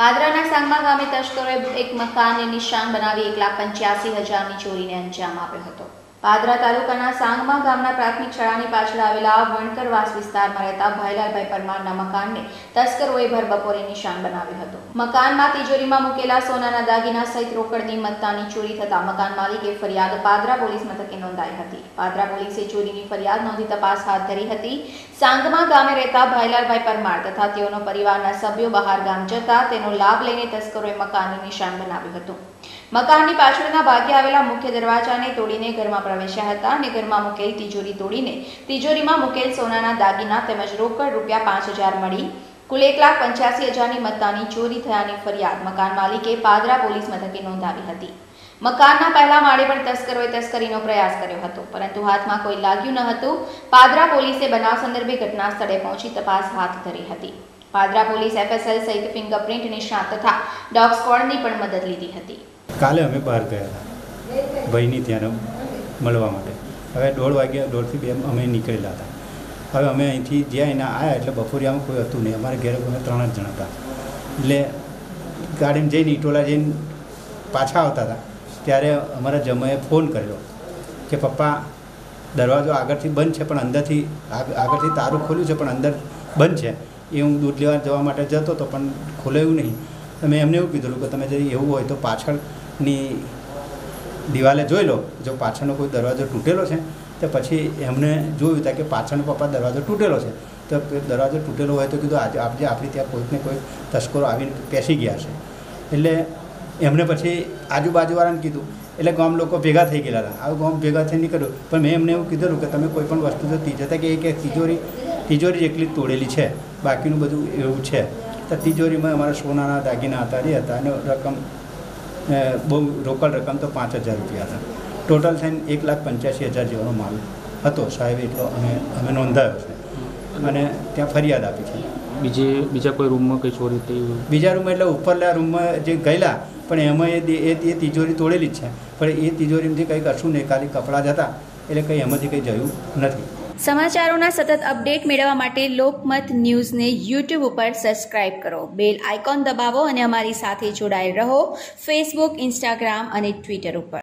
પાદરાના સાંગમા ગામે તસ્કરોએ એક મકાનને નિશાન બનાવી એક લાખ પંચ્યાસી હજારની ચોરીને અંજામ આપ્યો હતો. પાદરા તાલુકાના સાંગમા ગામના પ્રાથમિક શાળાની પાછળ આવેલા વણકરવાસ વિસ્તારમાં રહેતા ભાઈલાલભાઈ પરમારના મકાનને તસ્કરોએ ભર બપોરે નિશાન બનાવ્યું હતું. મકાનમાં તિજોરીમાં મૂકેલા સોનાના દાગીના સહિત રોકડની મત્તાની ચોરી થતા મકાન માલિકે ફરિયાદ પાદરા પોલીસ મથકે નોંધાઈ હતી. પાદરા પોલીસે ચોરીની ફરિયાદ નોંધી તપાસ હાથ ધરી હતી. સાંગમા ગામે રહેતા ભાઈલાલભાઈ પરમાર તથા તેઓનો પરિવારના સભ્યો બહાર ગામ જતા તેનો લાભ લઈને તસ્કરોએ મકાનનું નિશાન બનાવ્યું હતું. મકાનની પાછળના ભાગે આવેલા મુખ્ય દરવાજાને તોડીને ઘરમાં પ્રવેશ્યા હતા અને ઘરમાં મૂકેલ તિજોરી તોડીને તિજોરીમાં મૂકેલ સોનાના દાગીના તેમજ રોકડ રૂપિયા પાંચ હજાર મળી. કુલ એક લાખ પંચ્યાસી હજારની મતદાની ચોરી થયાની ફરિયાદ મકાન માલિકે પાદરા પોલીસ મથકે નોંધાવી હતી. મકાનના પહેલા માળે પણ તસ્કરોએ તસ્કરીનો પ્રયાસ કર્યો હતો, પરંતુ હાથમાં કોઈ લાગ્યું ન હતું. પાદરા પોલીસે બનાવ સંદર્ભે ઘટના સ્થળે પહોંચી તપાસ હાથ ધરી હતી. પાદરા પોલીસ એફએસએલ સહિત ફિંગરપ્રિન્ટ નિષ્ણાત તથા ડોગ સ્ક્વોડની પણ મદદ લીધી હતી. કાલે અમે બહાર ગયા હતા ભાઈની ત્યાં મળવા માટે. હવે દોઢ વાગ્યા, દોઢથી બે અમે નીકળેલા હતા. હવે અમે અહીંથી જ્યાં એના આવ્યા એટલે બપોરિયામાં કોઈ હતું નહીં. અમારે ઘરે અમે ત્રણ જ જણ હતા. એટલે ગાડીમાં જઈને ઇટોલા જઈને પાછા આવતા હતા. ત્યારે અમારા જમાએ ફોન કર્યો કે, પપ્પા, દરવાજો આગળથી બંધ છે, પણ અંદરથી આગ- આગળથી તારું ખોલ્યું છે, પણ અંદર બંધ છે. એ હું દૂધ લેવા જવા માટે જતો હતો પણ ખોલાયું નહીં. મેં એમને એવું કીધું કે, તમે જો એવું હોય તો પાછળની દિવાલે જોઈ લો, જો પાછળનો કોઈ દરવાજો તૂટેલો છે, તો પછી એમને જોયું હતા કે પાછળનો પપ્પા દરવાજો તૂટેલો છે. તો દરવાજો તૂટેલો હોય તો કીધું, આજે આપણી ત્યાં કોઈકને કોઈ તસ્કરો આવીને પેસી ગયા છે. એટલે એમને પછી આજુબાજુવાળાને કીધું, એટલે ગામ લોકો ભેગા થઈ ગયેલા હતા. આવું ગામ ભેગા થઈ નીકળ્યું. પણ મેં એમને એવું કીધેલું કે તમે કોઈ પણ વસ્તુ જો જતા કે એક તિજોરી તિજોરી જેટલી તોડેલી છે. બાકીનું બધું એવું છે. તો તિજોરીમાં અમારા સોનાના દાગીના હતા એ હતા, અને રકમ બહુ રોકડ રકમ તો પાંચ હજાર રૂપિયા હતા. ટોટલ થઈને એક લાખ પંચ્યાસી હજાર જેવાનો માલ હતો સાહેબ એટલો અમે અમે નોંધાયો છે. અને ત્યાં ફરિયાદ આપી છે. બીજે બીજા કોઈ રૂમમાં કંઈ ચોરી થઈ બીજા રૂમમાં એટલે ઉપરલા રૂમમાં જે ગયેલા પણ એમાં એ એ તિજોરી તોડેલી જ છે. પણ એ તિજોરીમાંથી કંઈ કશું નહીં ખાલી કપડાં જ હતા એટલે કંઈ એમાંથી કંઈ જયું નથી. સમાચારોના સતત અપડેટ મેળવવા માટે લોકમત ન્યૂઝને યુટ્યુબ ઉપર સબસ્ક્રાઇબ કરો. બેલ આઇકોન દબાવો અને અમારી સાથે જોડાયેલ રહો. ફેસબુક ઇન્સ્ટાગ્રામ અને ટ્વિટર ઉપર.